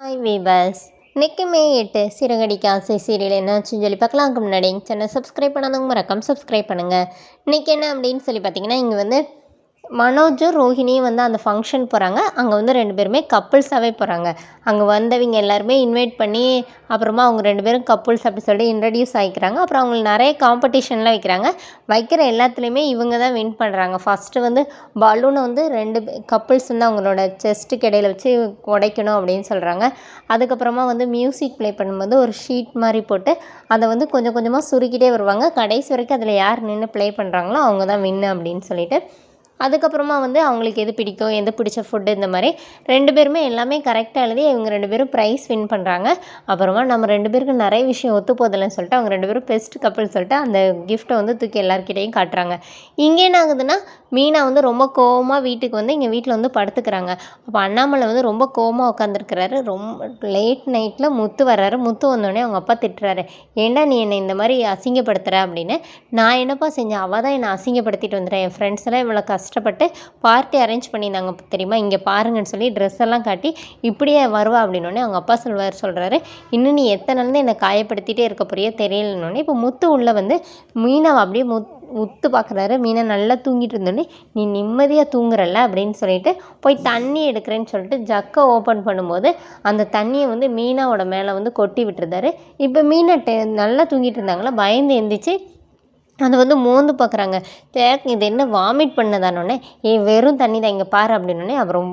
Hi viewers இன்னைக்கு மே எட்டு சிறுகடி ஆசை சீரியல் என்னாச்சுன்னு சொல்லி பார்க்கலாம் அதுக்கு முன்னாடி. சேனல் சப்ஸ்கிரைப் பண்ணாதவங்க மறக்காம சப்ஸ்கிரைப் பண்ணுங்கள் இன்றைக்கி என்ன அப்படின்னு சொல்லி பார்த்தீங்கன்னா இங்கே வந்து மனோஜும் ரோஹிணியும் வந்து அந்த ஃபங்க்ஷன் போகிறாங்க அங்கே வந்து ரெண்டு பேருமே கப்புள்ஸாகவே போகிறாங்க அங்கே வந்தவங்க எல்லாருமே இன்வைட் பண்ணி அப்புறமா அவங்க ரெண்டு பேரும் கப்புள்ஸ் அப்படி சொல்லிட்டு இன்ட்ரடியூஸ் ஆகிக்கிறாங்க அப்புறம் அவங்களுக்கு நிறைய காம்படிஷன்லாம் வைக்கிறாங்க. வைக்கிற எல்லாத்துலேயுமே இவங்க தான் வின் பண்ணுறாங்க ஃபஸ்ட்டு வந்து பலூனை வந்து ரெண்டு கப்புள்ஸ் வந்து அவங்களோட செஸ்ட்டுக்கு இடையில வச்சு உடைக்கணும் அப்படின்னு சொல்கிறாங்க அதுக்கப்புறமா வந்து மியூசிக் ப்ளே பண்ணும்போது ஒரு ஷீட் மாதிரி போட்டு அதை வந்து கொஞ்சம் கொஞ்சமாக சுருக்கிட்டே வருவாங்க. கடைசி வரைக்கும் அதில் யார் நின்று ப்ளே பண்ணுறாங்களோ அவங்க தான் வின்னு அப்படின்னு சொல்லிட்டு அதுக்கப்புறமா வந்து அவங்களுக்கு எது பிடிக்கும் எது பிடிச்ச ஃபுட்டு இந்த மாதிரி ரெண்டு பேருமே எல்லாமே கரெக்டாக எழுதி இவங்க ரெண்டு பேரும் ப்ரைஸ் வின் பண்ணுறாங்க அப்புறமா நம்ம ரெண்டு பேருக்கு நிறைய விஷயம் ஒத்து போதில்லைன்னு சொல்லிட்டு அவங்க ரெண்டு பேரும் பெஸ்ட் கப்பல் சொல்லிட்டு அந்த கிஃப்ட்டை வந்து தூக்கி எல்லாருக்கிட்டையும் காட்டுறாங்க. இங்கே என்ன ஆகுதுன்னா மீனா வந்து ரொம்ப கோவமாக வீட்டுக்கு வந்து இங்கே வீட்டில் வந்து படுத்துக்கிறாங்க. அப்போ அண்ணாமலை வந்து ரொம்ப கோவமாக உட்காந்துருக்கிறாரு ரொம்ப லேட் நைட்டில் முத்து வர்றாரு. முத்து வந்தோடனே அவங்க அப்பா திட்டுறாரு. ஏண்டா நீ என்னை இந்த மாதிரி அசிங்கப்படுத்துகிற அப்படின்னு. நான் என்னப்பா செஞ்சேன்? அவள் தான் என்னை அசிங்கப்படுத்திட்டு வந்துடுறேன் என் ஃப்ரெண்ட்ஸ் எல்லாம் இவ்வளோ கஷ்டப்பட்டு பார்ட்டி அரேஞ்ச் பண்ணியிருந்தாங்க தெரியுமா? இங்கே பாருங்கன்னு சொல்லி ட்ரெஸ் எல்லாம் காட்டி இப்படியே வருவா அப்படின்னோடனே அவங்க அப்பா சொல்வார் சொல்கிறாரு இன்னும் நீ எத்தனை நாள் என்னை காயப்படுத்திகிட்டே இருக்க போறியோ தெரியலன்னொடனே இப்போ முத்து உள்ள வந்து மீனாவை அப்படியே முத் உத்து பார்க்குறாரு மீனை நல்லா தூங்கிட்டு இருந்தோடனே நீ நிம்மதியாக தூங்குறல்ல அப்படின்னு சொல்லிட்டு போய் தண்ணி எடுக்கிறேன்னு சொல்லிட்டு ஜக்கை ஓப்பன் பண்ணும்போது அந்த தண்ணியை வந்து மீனாவோட மேலே வந்து கொட்டி விட்டுருந்தாரு. இப்போ மீனை டெ நல்லா தூங்கிட்டு இருந்தாங்களா? பயந்து எந்திரிச்சு அது வந்து மோந்து பார்க்குறாங்க தேக் இது என்ன வாமிட் பண்ணதானோடனே ஏ வெறும் தண்ணி தான் இங்கே பாரு அப்படின்னோடனே அப்புறம்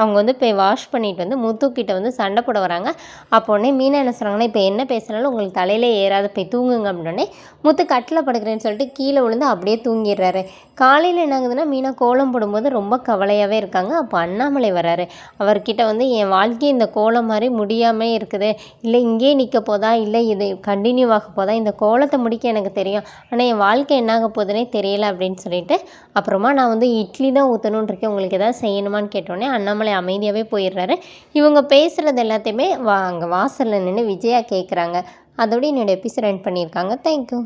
அவங்க வந்து போய் வாஷ் பண்ணிட்டு வந்து முத்துக்கிட்ட வந்து சண்டை போட வராங்க. அப்போ உடனே மீனா என்ன சொல்கிறாங்கன்னா இப்போ என்ன பேசுகிறனாலும் உங்களுக்கு தலையிலே ஏறாது போய் தூங்குங்க அப்படின்னோடனே முத்து கட்டில் படுக்கிறேன்னு சொல்லிட்டு கீழே விழுந்து அப்படியே தூங்கிடுறாரு. காலையில் என்ன ஆகுதுன்னா மீனா கோலம் போடும்போது ரொம்ப கவலையாகவே இருக்காங்க. அப்போ அண்ணாமலை வராரு. அவர்கிட்ட வந்து என் வாழ்க்கை இந்த கோலம் மாதிரி முடியாமல் இருக்குது. இல்லை இங்கேயே நிற்க போதா? இல்லை இது கண்டினியூ ஆக போதா? இந்த கோலத்தை முடிக்க எனக்கு தெரியும். ஆனால் என் வாழ்க்கை என்னாக போகுதுன்னே தெரியலை அப்படின்னு சொல்லிட்டு அப்புறமா நான் வந்து இட்லி தான் ஊற்றணுன்னு இருக்கேன். உங்களுக்கு எதாவது செய்யணுமான்னு கேட்டோடனே அண்ணாமலை அமைதியாகவே போயிடுறாரு. இவங்க பேசுகிறது எல்லாத்தையுமே வா அங்கே வாசலில் நின்று விஜயா கேட்குறாங்க அதோட என்னோட எபிசோட் எண்ட் பண்ணியிருக்காங்க. தேங்க்யூ